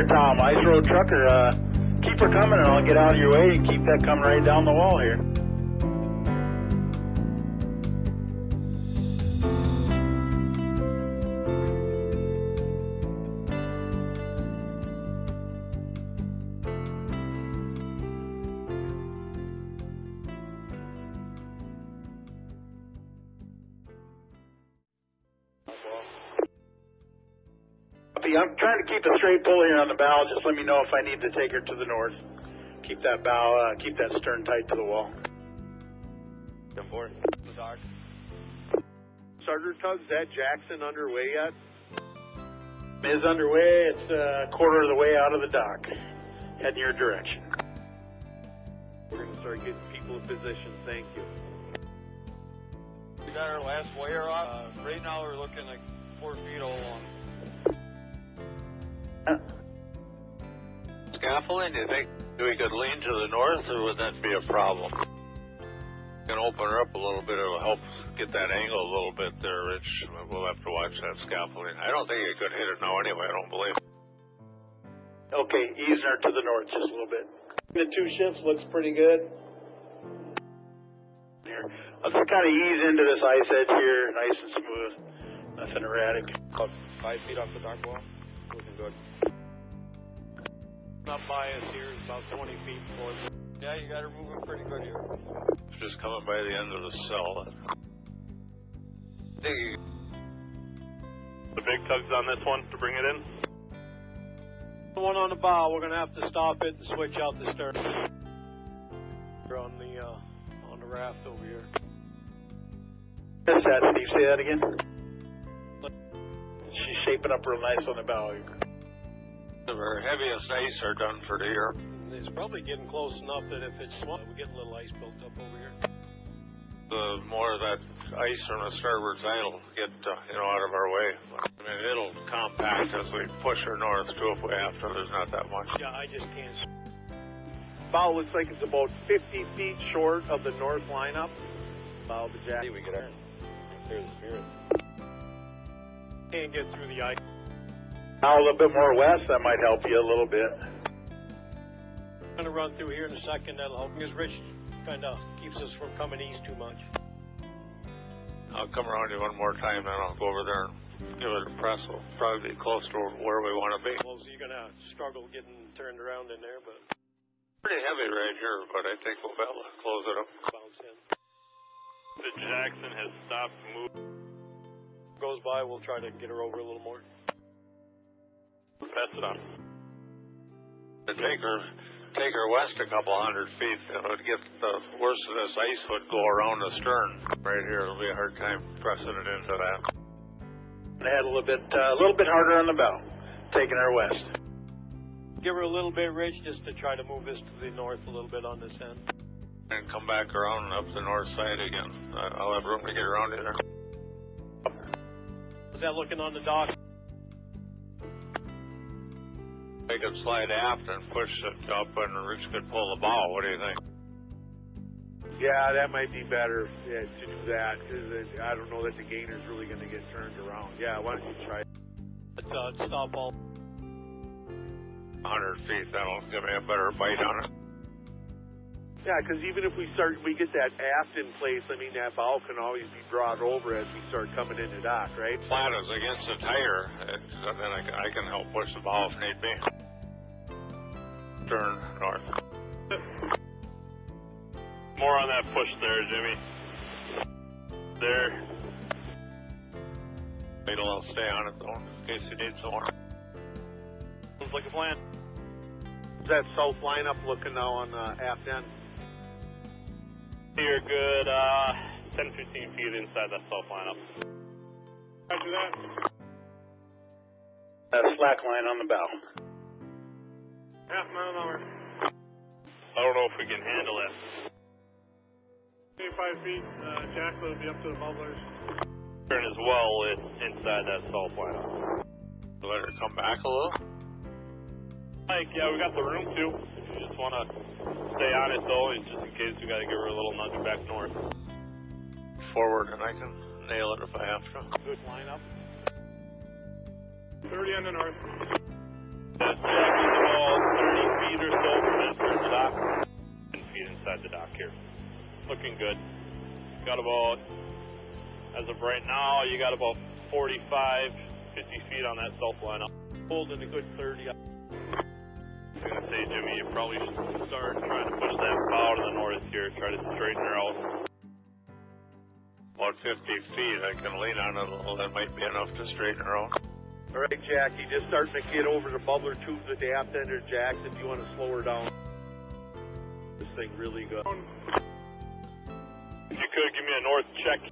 there, Tom. Ice Road Trucker. Uh, keep her coming, and I'll get out of your way and keep that coming right down the wall here. Copy. I'm trying to keep a straight pull here on the bow. Just let me know if I need to take her to the north. Keep that bow, uh, keep that stern tight to the wall. Ten four. Bizarre. Sarter tugs, that Jackson underway yet? Is underway. It's a quarter of the way out of the dock, heading your direction. We're gonna start getting people in position, thank you. We got our last wire off. Uh, right now we're looking like four feet all long. Scaffolding, do you think we could lean to the north, or would that be a problem? Can open her up a little bit, it'll help get that angle a little bit there, Rich. We'll have to watch that scaffolding. I don't think you could hit it now anyway, I don't believe. Okay, easing her to the north just a little bit. The two shifts looks pretty good. Here, let's kind of ease into this ice edge here, nice and smooth, nothing erratic. About five feet off the dock wall. Looking good. Not bias here, it's about 20 feet forward. Yeah, you got her moving pretty good here. Just coming by the end of the cell. I think you The big tugs on this one to bring it in. The one on the bow, we're gonna have to stop it and switch out the stern. We're on the uh, on the raft over here. Miss that, Steve. Say that again. She's shaping up real nice on the bow. Our heaviest ice are done for the year. It's probably getting close enough that if it's small, we get a little ice built up over here. The more of that ice from the starboard side will get, uh, you know, out of our way. I mean, it'll compact as we push her north too if we have to. There's not that much. Yeah, I just can't. s- Bow looks like it's about 50 feet short of the north lineup. Bow the Jack. See, we get our clear the spirit. Can't get through the ice. Now a little bit more west, that might help you a little bit. I'm gonna run through here in a second. That'll help because Rich kind of keeps us from coming east too much. I'll come around you one more time, then I'll go over there and give it a press. We'll probably be close to where we want to be. Well, so you're gonna struggle getting turned around in there, but Pretty heavy right here, but I think we'll be able to close it up. bounce in. The Jackson has stopped moving. Goes by, we'll try to get her over a little more. Pass it on. To take her, take her west a couple hundred feet, it would get the worst of this ice would go around the stern. Right here, it'll be a hard time pressing it into that. And add a little bit, uh, a little bit harder on the bow, taking her west. Give her a little bit, Rich, just to try to move this to the north a little bit on this end. And come back around up the north side again. I'll have room to get around you there. Is that looking on the dock? Make it slide aft and push it up and Rich could pull the bow. What do you think? Yeah, that might be better yeah, to do that because I don't know that the gainer's really going to get turned around. Yeah, why don't you try? Let's uh, stop all. 100 feet, that'll give me a better bite on it. Yeah, because even if we start, we get that aft in place. I mean, that bow can always be brought over as we start coming into dock, right? Flat is against the tire, and then I, can- I can help push the bow if need be. Turn north. More on that push there, Jimmy. There. Wait till I'll stay on it though, in case you need some more. Looks like a plan. Is that south lineup looking now on uh, aft end? You're good, uh, 10, 15 feet inside that self lineup. Roger that. Slack line on the bow. Half mile an hour. I don't know if we can handle it. 25 feet, uh, Jack will be up to the bubblers. Turn as well in, inside that self lineup. Let her come back a little. Mike, yeah, we got the room too. If you just want to stay on it though, and just in case we got to give her a little nudge back north. Forward, and I can nail it if I have to. Good lineup. 30 on the north. That's Jackie's about 30 feet or so from entering the dock. 10 feet inside the dock here. Looking good. Got about, as of right now, you got about 45, 50 feet on that self line. Holding a good 30. Say, Jimmy, you probably should start trying to push that bow to the north here. Try to straighten her out. About 50 feet, I can lean on it a little. That might be enough to straighten her out. All right, Jackie, just starting to get over the bubbler tubes at the aft end of jacks if you want to slow her down. This thing really good. If you could, give me a north check.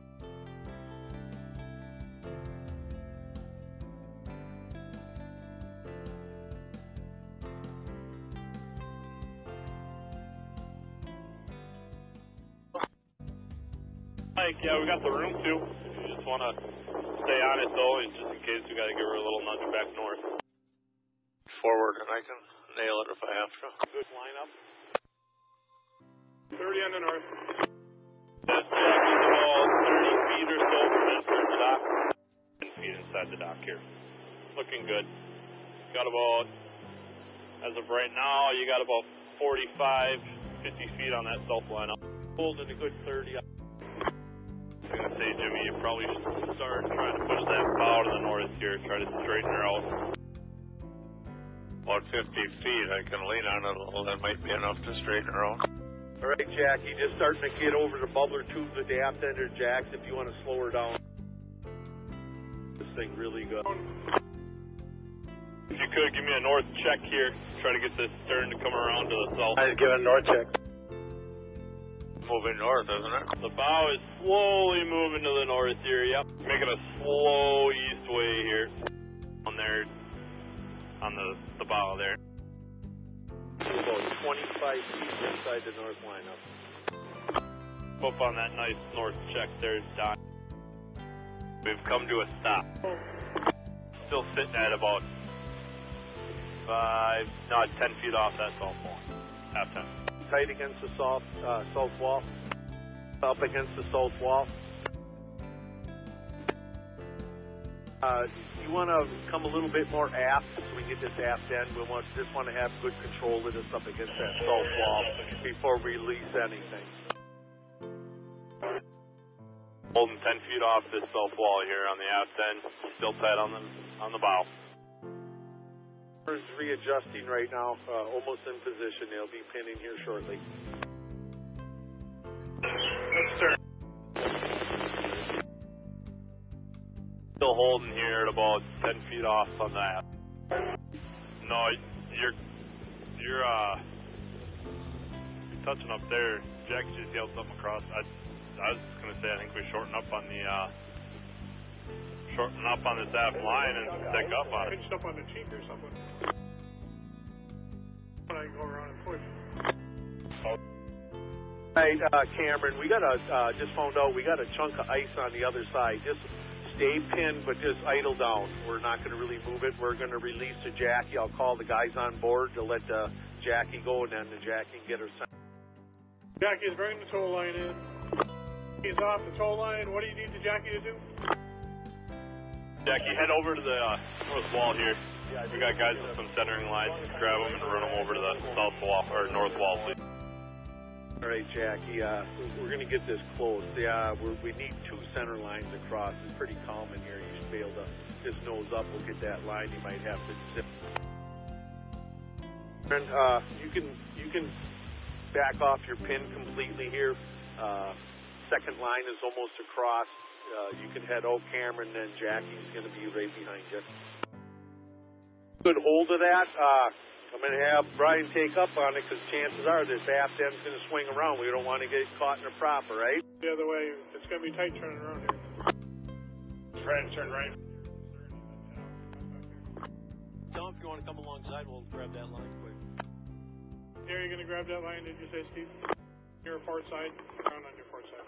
Mike, yeah, we got the room too. If you just want to stay on it though, just in case we got to give her a little nudge back north. Forward, and I can nail it if I have to. Good lineup. 30 on the north. That's Jackie's about 30 feet or so from entering the dock. 10 feet inside the dock here. Looking good. Got about, as of right now, you got about 45, 50 feet on that self line. Holding a good 30. I say, Jimmy, you probably should start trying to push that bow to the north here. Try to straighten her out. About 50 feet, I can lean on it a little. That might be enough to straighten her out. All right, Jackie, just starting to get over the bubbler tubes at the aft end of jacks if you want to slow her down. This thing really good. If you could, give me a north check here. Try to get this stern to come around to the south. I was a north check. Moving north, isn't it? The bow is slowly moving to the north here. Yep. Making a slow east way here. On there. On the, the bow there. About 25 feet inside the north lineup. Up on that nice north check there, Don. We've come to a stop. Still sitting at about five, not ten feet off that salt wall. Half ten. Tight against the south, uh, wall. Up against the south wall. Uh, you want to come a little bit more aft so we get this aft end. We want just want to have good control of this up against that south wall before we release anything. Holding ten feet off this self wall here on the aft end. Still tight on the on the bow. Is readjusting right now, uh, almost in position. They'll be pinning here shortly. Yes, sir. Still holding here at about ten feet off on that. No, you're you're uh you're touching up there. Jack just yelled something across. I I was just gonna say I think we shorten up on the uh shorten up on this aft line and stick up on it. Pinched up on the cheek or something. When I go around and push. Right, uh, Cameron, we got a, uh, just found out we got a chunk of ice on the other side. Just stay pinned, but just idle down. We're not going to really move it. We're going to release the Jackie. I'll call the guys on board to let the Jackie go, and then the Jackie can get her sent. Jackie's bringing the tow line in. He's off the tow line. What do you need the Jackie to do? Jackie, head over to the uh, north wall here. We got guys with some centering lines. Grab them and run them over to the south wall or north wall, please. All right, Jackie, uh, we're- going to get this close. Yeah, we need two center lines across. It's pretty calm in here. You should be able to just nose up. We'll get that line. You might have to zip. And uh, you can you can back off your pin completely here. Uh, second line is almost across. Uh, you can head out Cameron, then Jackie's going to be right behind you. Good hold of that. Uh, I'm going to have Brian take up on it because chances are this aft end's going to swing around. We don't want to get caught in a prop, right? The other way. It's going to be tight turning around here. Try and turn right. Tom, if you want to come alongside, we'll grab that line quick. Here, you're going to grab that line, did you say, Steve? Your port side. Around on your port side.